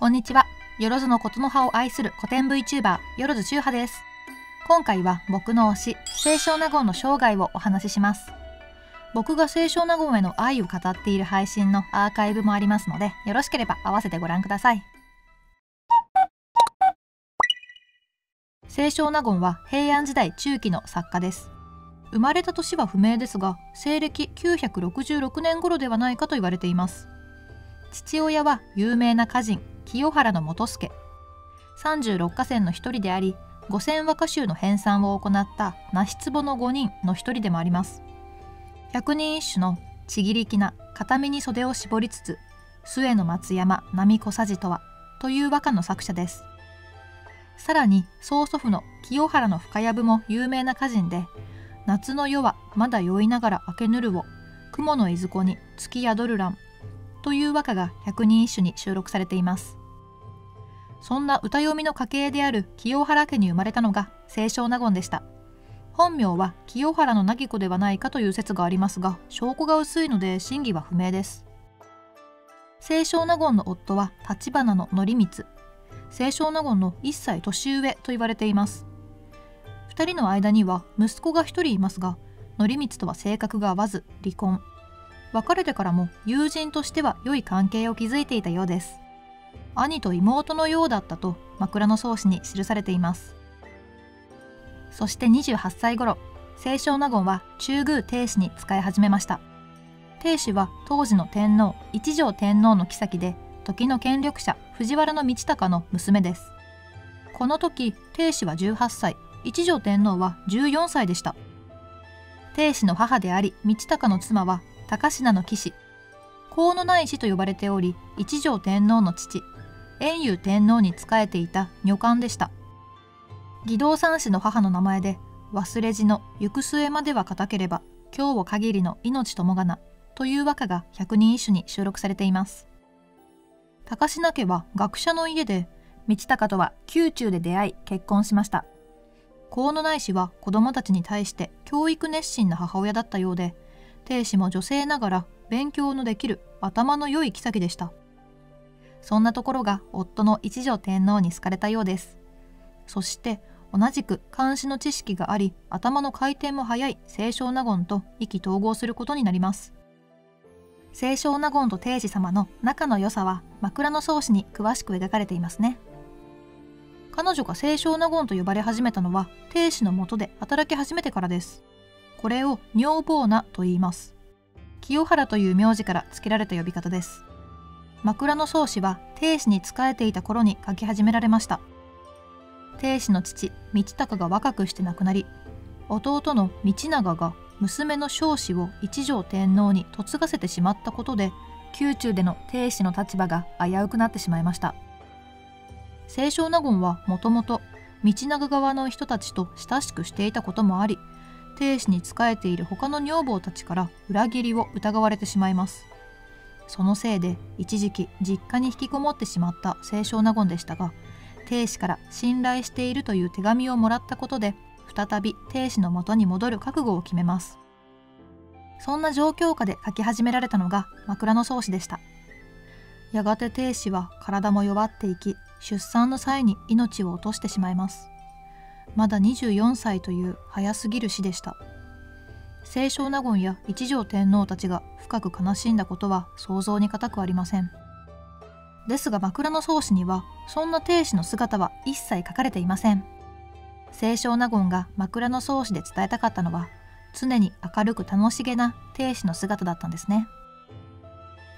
こんにちは。よろずのことの葉を愛する古典 VTuber、よろず中波です。今回は僕の推し、清少納言の生涯をお話しします。僕が清少納言への愛を語っている配信のアーカイブもありますので、よろしければ合わせてご覧ください。清少納言は平安時代中期の作家です。生まれた年は不明ですが、西暦966年頃ではないかと言われています。父親は有名な歌人清原の元助。36河川の一人であり五千和歌集の編纂を行った那須壺の5人の一人でもあります。百人一首のちぎりきな片身に袖を絞りつつ末の松山波小さじとはという和歌の作者です。さらに曽祖父の清原の深藪も有名な歌人で夏の夜はまだ酔いながら明けぬるを雲のいずこに月宿るらんという和歌が百人一首に収録されています。そんな歌読みの家系である清原家に生まれたのが清少納言でした。本名は清原の凪子ではないかという説がありますが証拠が薄いので真偽は不明です。清少納言の夫は橘の則光。清少納言の1歳年上と言われています。2人の間には息子が1人いますが則光とは性格が合わず離婚。別れてからも友人としては良い関係を築いていたようです。兄と妹のようだったと枕草子に記されています。そして28歳頃清少納言は中宮帝子に仕え始めました。帝子は当時の天皇一条天皇の妃で時の権力者藤原道隆の娘です。この時帝子は18歳一条天皇は14歳でした。帝子の母であり道隆の妻は高階の騎士。法のない死と呼ばれており一条天皇の父円遊天皇に仕えていた女官でした。義道三子の母の名前で忘れじの行く末までは固ければ今日を限りの命ともがなという和歌が百人一首に収録されています。高階家は学者の家で道隆とは宮中で出会い結婚しました。河野内氏は子供たちに対して教育熱心な母親だったようで亭主も女性ながら勉強のできる頭の良い妃でしたそんなところが夫の一条天皇に好かれたようですそして同じく監視の知識があり頭の回転も速い清少納言と意気投合することになります清少納言と定子様の仲の良さは枕草子に詳しく描かれていますね彼女が清少納言と呼ばれ始めたのは定子のもとで働き始めてからですこれを女房名と言います。清原という名字から付けられた呼び方です。枕草子は定子に仕えていた頃に書き始められました。定子の父道隆が若くして亡くなり弟の道長が娘の少子を一条天皇に嫁がせてしまったことで宮中での定子の立場が危うくなってしまいました。清少納言はもともと道長側の人たちと親しくしていたこともあり亭主に仕えている他の女房たちから裏切りを疑われてしまいます。そのせいで一時期実家に引きこもってしまった清少納言でしたが亭主から信頼しているという手紙をもらったことで再び亭主のもとに戻る覚悟を決めます。そんな状況下で書き始められたのが枕草子でした。やがて亭主は体も弱っていき出産の際に命を落としてしまいます。まだ24歳という早すぎる死でした。清少納言や一条天皇たちが深く悲しんだことは想像に難くありません。ですが枕草子にはそんな亭主の姿は一切書かれていません。清少納言が枕草子で伝えたかったのは常に明るく楽しげな亭主の姿だったんですね。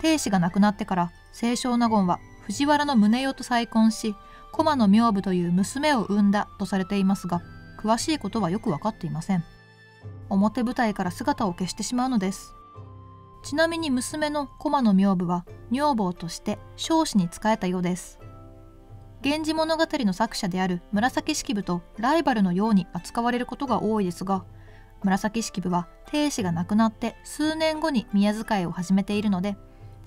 亭主が亡くなってから清少納言は藤原の宗代と再婚し駒の名部という娘を産んだとされていますが詳しいことはよく分かっていません。表舞台から姿を消してしまうのです。ちなみに娘の駒の名部は女房として少子に仕えたようです。源氏物語の作者である紫式部とライバルのように扱われることが多いですが紫式部は亭主が亡くなって数年後に宮遣いを始めているので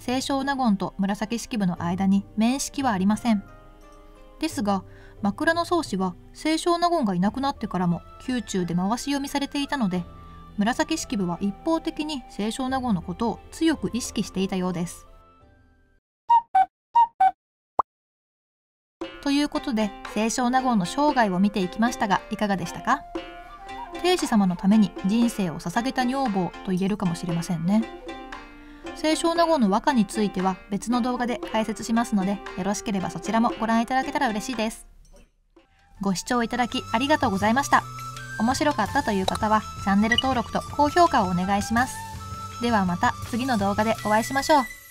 清少納言と紫式部の間に面識はありません。ですが枕草子は清少納言がいなくなってからも宮中で回し読みされていたので紫式部は一方的に清少納言のことを強く意識していたようです。ということで清少納言の生涯を見ていきましたがいかがでしたか？天使様のために人生を捧げた女房と言えるかもしれませんね。清少納言の和歌については別の動画で解説しますのでよろしければそちらもご覧いただけたら嬉しいです。ご視聴いただきありがとうございました。面白かったという方はチャンネル登録と高評価をお願いします。ではまた次の動画でお会いしましょう。